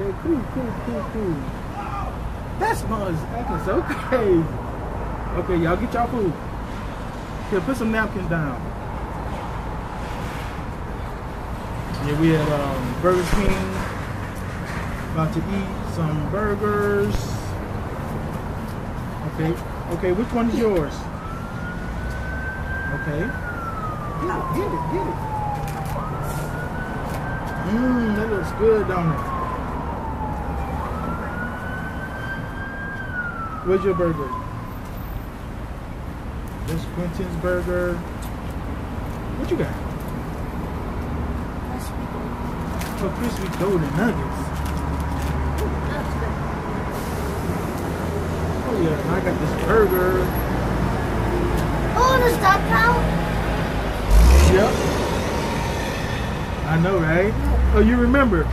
Okay, cool, cool, cool, cool. That smell is acting so crazy. Okay, y'all get y'all food. Here, put some napkins down. Yeah, we had um, Burger King. About to eat some burgers. Okay, okay, which one is yours? Okay. Get it, get it, get it. Mmm, that looks good, don't it? Where's your burger? This Quentin's burger. What you got? Oh, crispy golden nuggets. Oh yeah, I got this burger. Oh, does that count? Yep. I know, right? Oh, you remember?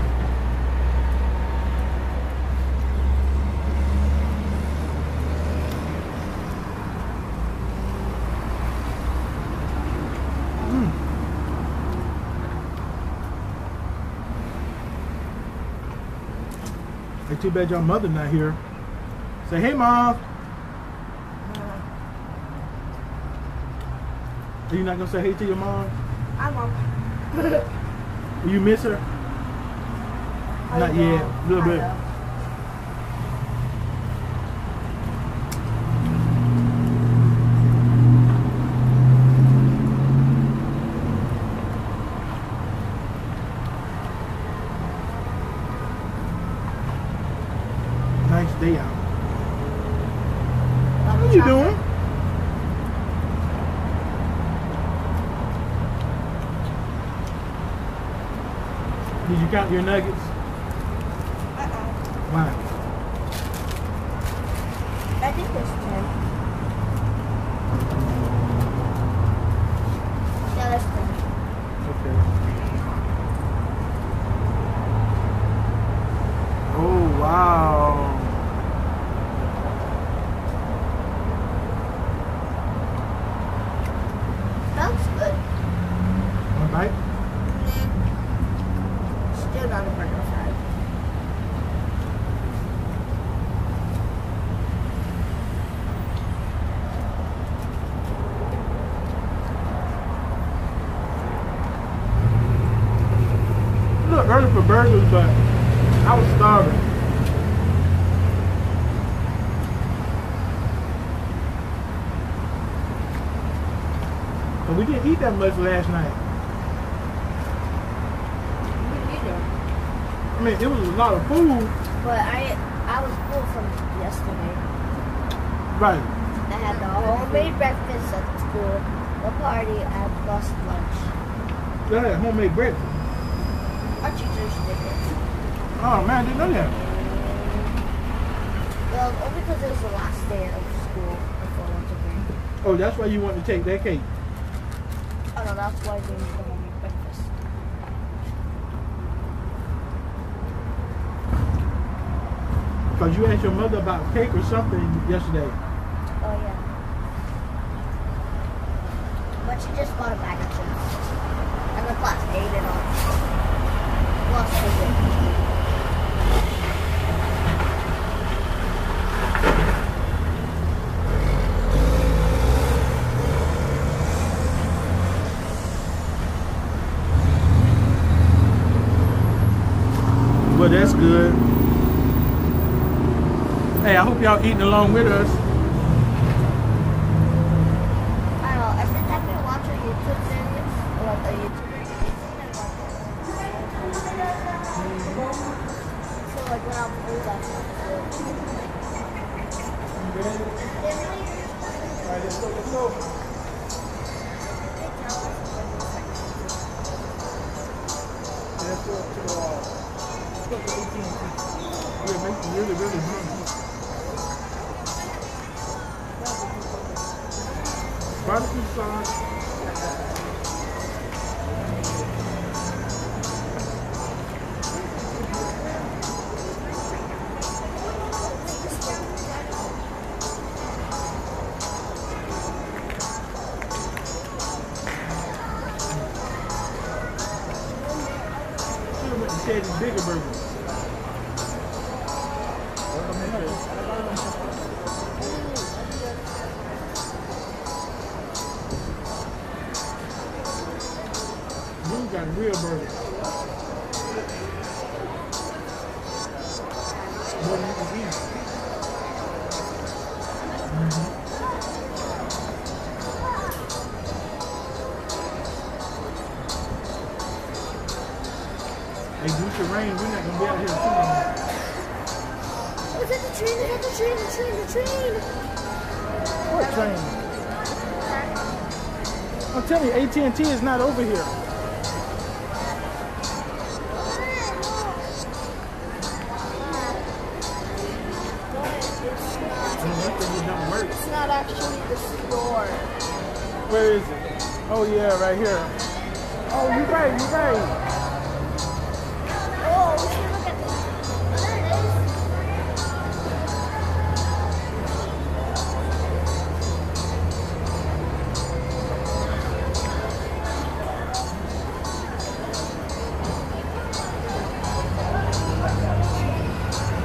Hey, too bad your mother not here. Say, hey, mom. Are you not gonna say hey to your mom? I'm on. You miss her? Not yet. A little bit. Nice day out. What you doing? Did you count your nuggets? Uh-uh. Why? I think there's 10. Yeah, there's 10. Okay. Oh wow. That's good. One bite? Still not a burger fry. Look, early for burgers, but I was starving. But we didn't eat that much last night. I mean, it was a lot of food. But I I was full from yesterday. Right. I had the homemade breakfast at the school, the party, and plus lunch. Had homemade breakfast. Teachers. Oh man, I didn't know that. Well, only because it was the last day of school before winter break. Oh, that's why you wanted to take that cake. Oh no, that's why they did the homemade breakfast. Because you asked your mother about cake or something yesterday. Oh yeah. But she just bought a bag of chips. And the class ate it all. Well, that's good. Hey, I hope y'all eating along with us. Alright, let's go, let's go. Got real burger. More than you can eat. Mm-hmm. Hey, Gucci Rain, we're not gonna be out here too long. Is it the train? Is it the train? The train? The train? What train? I'm telling you, AT&T is not over here. Where is it? Oh yeah, right here. Oh, you're right, you're right. Oh, we should look at this. There it is.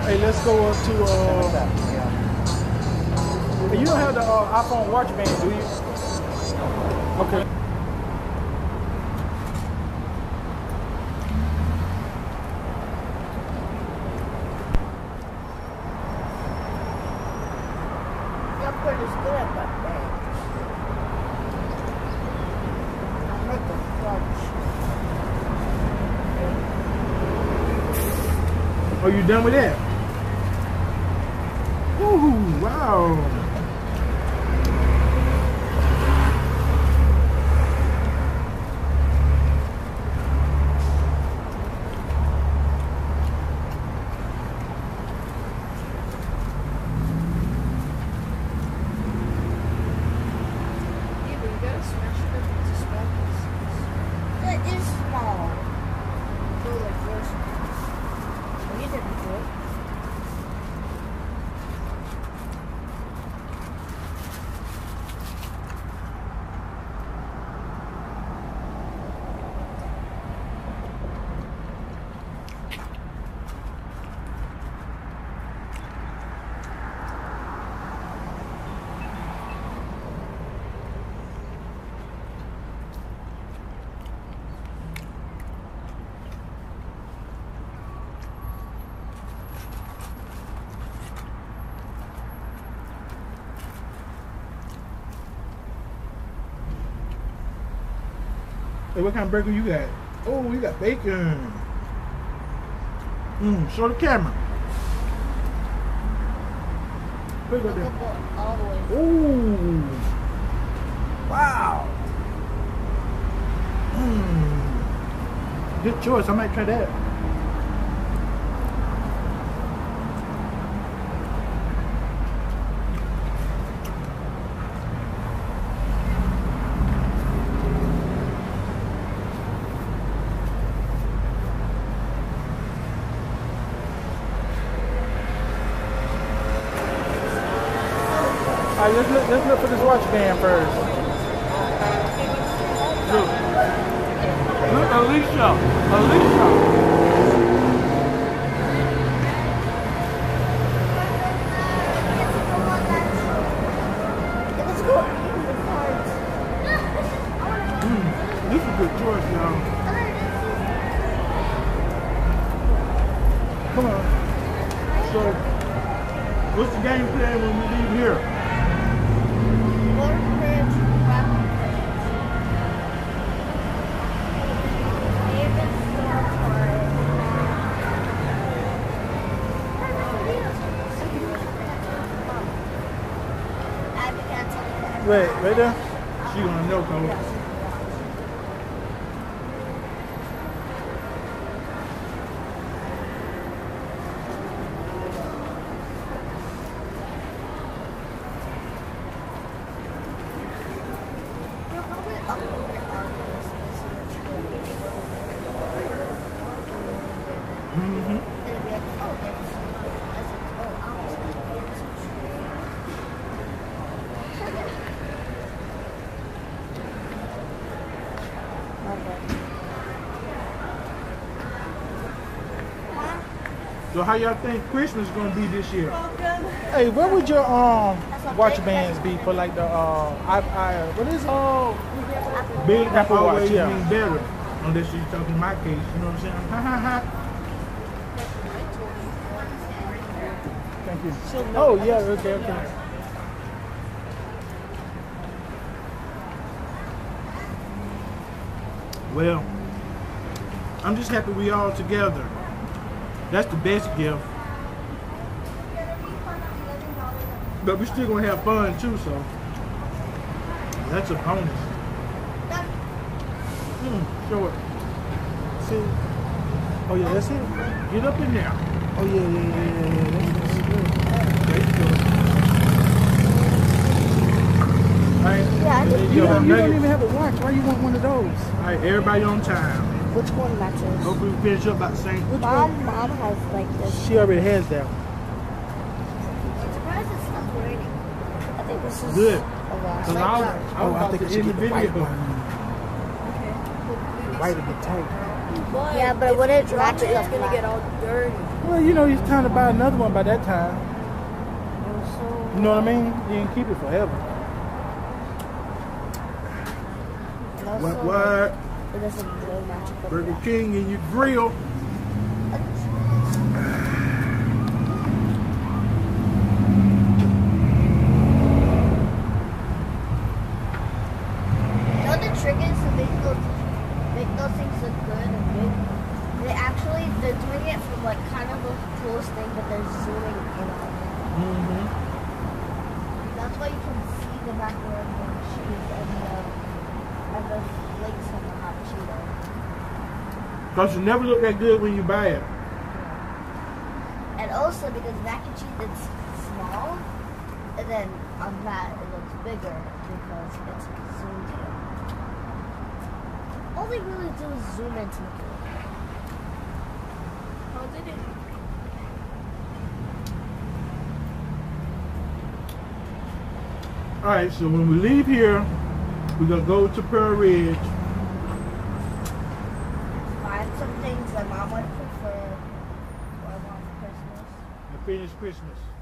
Hey, let's go up to uh. You don't have the uh, iPhone watch band, do you? Okay. Yogurt is good at that uh, thing. I make the. Are you done with that? Ooh, wow. Yeah, but you gotta smash it up into small pieces. It is small. So like real small. Well, you did before. Hey, what kind of burger you got? Oh, you got bacon. Mmm, show the camera. Look at that. Ooh. Wow. Mmm. Good choice. I might try that. Right, let's look, let's look for this watch band first. Look. Look, Alicia. Alicia. Let's go eat the cards. Mm, this is good choice, y'all. Come on. So, what's the game plan when we leave here? Wait, right there? She gonna know, code. So how y'all think Christmas is gonna be this year? Hey, where would your um watch bands be for like the uh I I what is oh Big Apple Watch, always yeah. mean better. Unless you're talking my case, you know what I'm saying? Ha ha ha. thank you. Oh yeah, okay, okay. Well, I'm just happy we all together. That's the best gift. But we still gonna have fun too, so that's a bonus. Mm, show it. See? Oh yeah, that's it. Get up in there. Oh yeah, yeah, yeah, yeah, yeah. That's, that's good. There you go. Yeah, I there think You you don't, you don't even have a watch. Why you want one of those? Alright, everybody on time. Which one matches? Hopefully we finish up about the same. Which Mom, one? mom has like this. She already has that. I'm surprised it's not raining. I think this is Good. a loss. Cause I was, I was Oh, I think to I should end the get the white video. one. The white would be tight. Yeah, but when it matches, it's gonna get all dirty. Well, you know, it's time to buy another one by that time. So, You know what I mean? You can keep it forever. and also, What, what? It doesn't really match Burger. King and your grill. You the trick is to make those things look good. They actually they're doing it from like kind of a close thing, but they're zooming in. Mm-hmm. That's why you can see the background of the cheese and the and the flakes on the hot Cheeto. Cause it never look that good when you buy it. And also because mac and cheese is small, and then on that it looks bigger because it's zoomed in. All they really do is zoom into the food. How did it? Alright, so when we leave here, we're gonna go to Pearlridge. Find some things that mom would prefer for mom for Christmas. and finish Christmas.